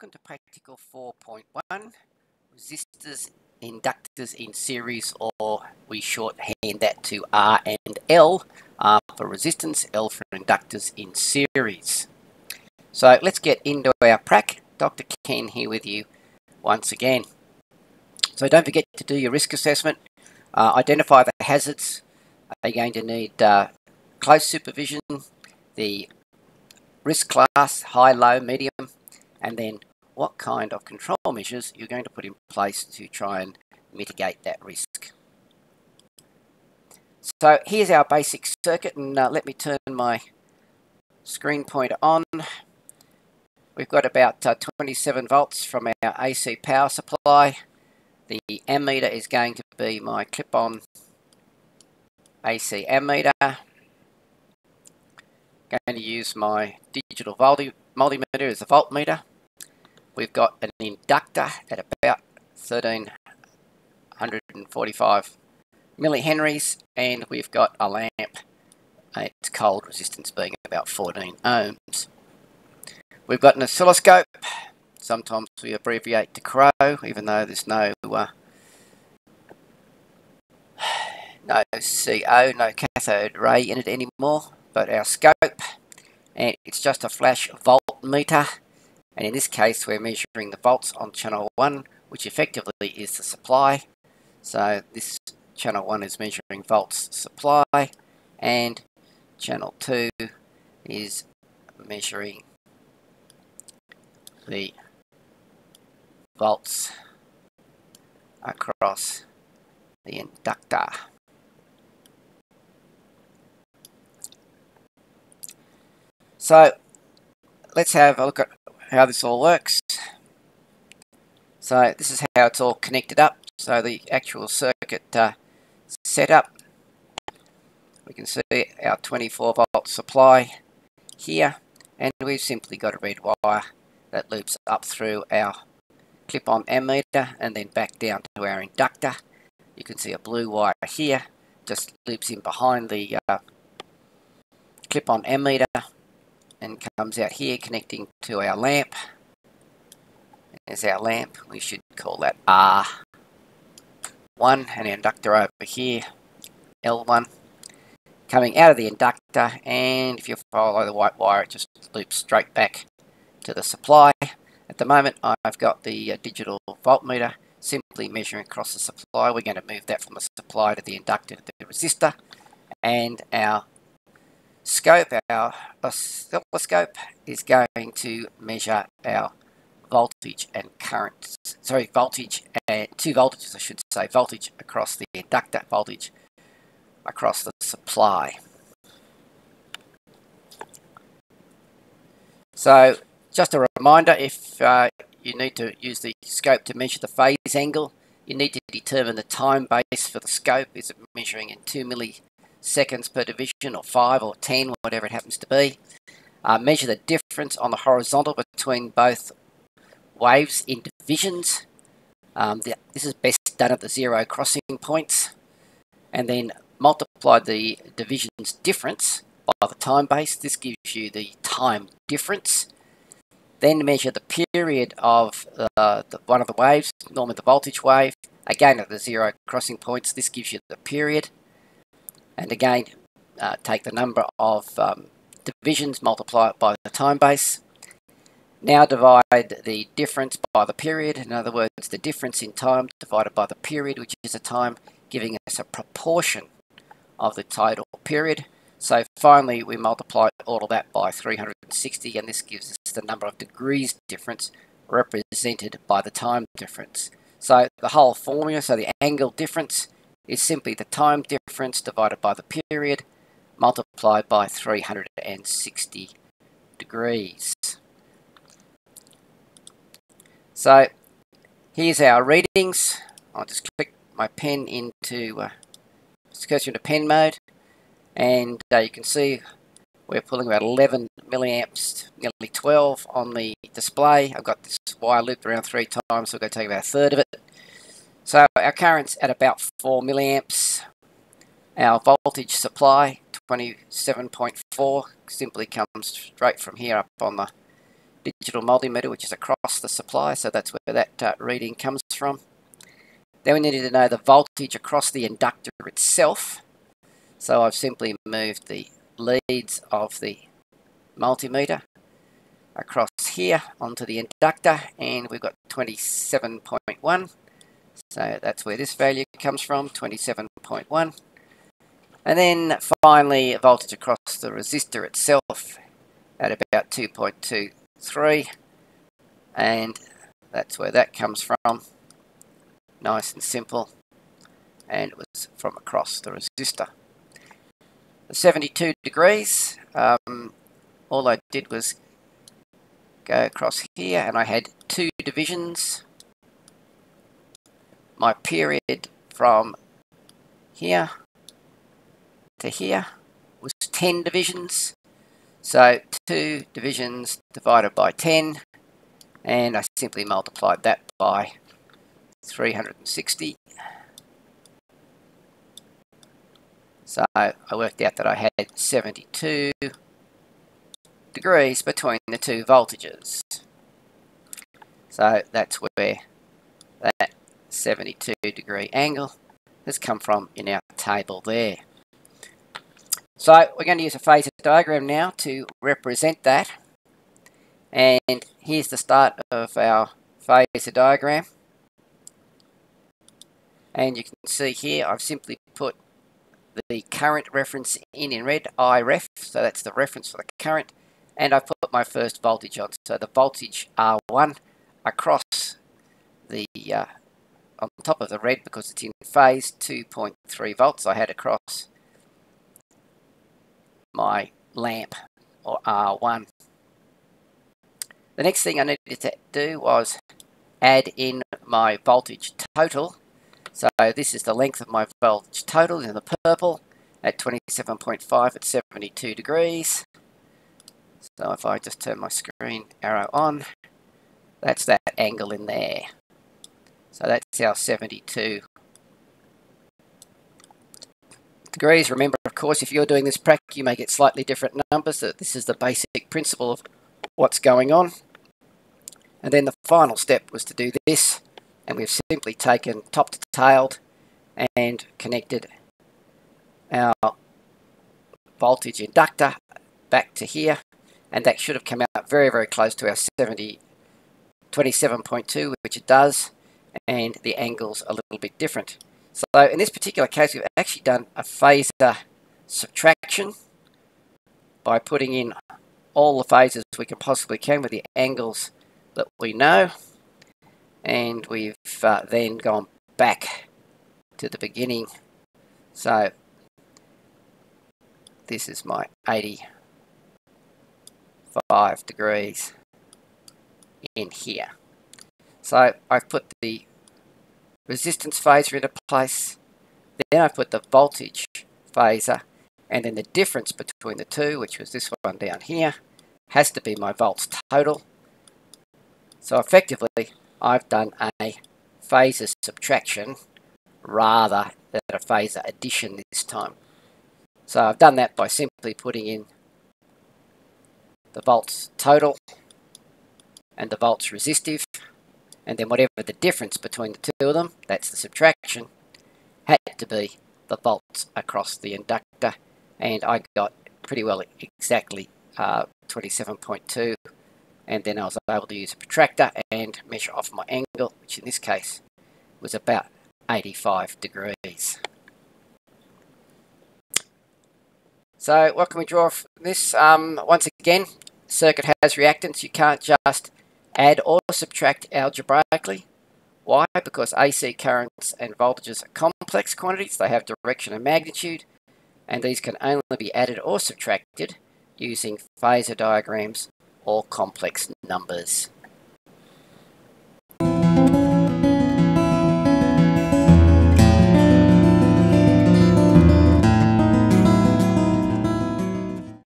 Welcome to practical 4.1, resistors, inductors in series, or we shorthand that to R and L, R for resistance, L for inductors in series. So let's get into our prac. Dr. Ken here with you once again. So don't forget to do your risk assessment, uh, identify the hazards. You're going to need uh, close supervision, the risk class, high, low, medium, and then what kind of control measures you're going to put in place to try and mitigate that risk. So here's our basic circuit and uh, let me turn my screen pointer on. We've got about uh, 27 volts from our AC power supply. The ammeter is going to be my clip-on AC ammeter. Going to use my digital multimeter as a voltmeter. We've got an inductor at about 1345 millihenries and we've got a lamp its cold resistance being about 14 ohms. We've got an oscilloscope, sometimes we abbreviate to crow even though there's no uh, no CO, no cathode ray in it anymore, but our scope and it's just a flash voltmeter and in this case we're measuring the volts on channel 1 which effectively is the supply so this channel 1 is measuring volts supply and channel 2 is measuring the volts across the inductor. So let's have a look at how this all works. So this is how it's all connected up. So the actual circuit uh, setup. We can see our 24 volt supply here and we've simply got a red wire that loops up through our clip-on ammeter and then back down to our inductor. You can see a blue wire here just loops in behind the uh, clip-on ammeter and comes out here connecting to our lamp. There's our lamp. We should call that R1 and inductor over here, L1. Coming out of the inductor and if you follow the white wire it just loops straight back to the supply. At the moment I've got the uh, digital voltmeter simply measuring across the supply. We're going to move that from the supply to the inductor to the resistor and our scope, our oscilloscope, is going to measure our voltage and current, sorry, voltage and two voltages, I should say, voltage across the inductor, voltage across the supply. So, just a reminder, if uh, you need to use the scope to measure the phase angle, you need to determine the time base for the scope. Is it measuring in 2 milli seconds per division or 5 or 10, whatever it happens to be. Uh, measure the difference on the horizontal between both waves in divisions. Um, the, this is best done at the zero crossing points. And then multiply the divisions difference by the time base. This gives you the time difference. Then measure the period of uh, the, one of the waves, normally the voltage wave. Again at the zero crossing points, this gives you the period and again uh, take the number of um, divisions, multiply it by the time base. Now divide the difference by the period, in other words the difference in time divided by the period which is a time giving us a proportion of the total period. So finally we multiply all of that by 360 and this gives us the number of degrees difference represented by the time difference. So the whole formula, so the angle difference is simply the time difference divided by the period multiplied by 360 degrees. So here's our readings. I'll just click my pen into uh, into pen mode and uh, you can see we're pulling about 11 milliamps, nearly 12 on the display. I've got this wire looped around three times, so we're going to take about a third of it. So our current's at about 4 milliamps. Our voltage supply, 27.4, simply comes straight from here up on the digital multimeter, which is across the supply, so that's where that uh, reading comes from. Then we needed to know the voltage across the inductor itself. So I've simply moved the leads of the multimeter across here onto the inductor and we've got 27.1 so that's where this value comes from 27.1 and then finally voltage across the resistor itself at about 2.23 and that's where that comes from. Nice and simple. And it was from across the resistor. The 72 degrees um, all I did was go across here and I had two divisions my period from here to here was 10 divisions so 2 divisions divided by 10 and I simply multiplied that by 360 so I worked out that I had 72 degrees between the two voltages. So that's where that 72 degree angle has come from in our table there. So we're going to use a phasor diagram now to represent that. And here's the start of our phasor diagram. And you can see here I've simply put the current reference in in red, I ref, so that's the reference for the current, and I've put my first voltage on. So the voltage R1 across the, uh, on top of the red because it's in phase, 2.3 volts I had across my lamp or R1. The next thing I needed to do was add in my voltage total. So this is the length of my voltage total in the purple at 27.5 at 72 degrees. So if I just turn my screen arrow on, that's that angle in there. So that's our 72 degrees. Remember, of course, if you're doing this practice, you may get slightly different numbers. This is the basic principle of what's going on. And then the final step was to do this, and we've simply taken top to tailed and connected our voltage inductor back to here and that should have come out very, very close to our 70, 27.2, which it does, and the angle's a little bit different. So in this particular case, we've actually done a phasor subtraction by putting in all the phases we can possibly can with the angles that we know, and we've uh, then gone back to the beginning. So this is my 85 degrees in here. So I've put the resistance phasor into place, then I put the voltage phasor, and then the difference between the two, which was this one down here, has to be my volts total. So effectively, I've done a phasor subtraction rather than a phasor addition this time. So I've done that by simply putting in the volts total and the volts resistive and then whatever the difference between the two of them, that's the subtraction, had to be the volts across the inductor and I got pretty well exactly uh, 27.2 and then I was able to use a protractor and measure off my angle which in this case was about 85 degrees. So what can we draw from this? Um, once again, circuit has reactance. You can't just add or subtract algebraically. Why? Because AC currents and voltages are complex quantities. They have direction and magnitude, and these can only be added or subtracted using phasor diagrams or complex numbers.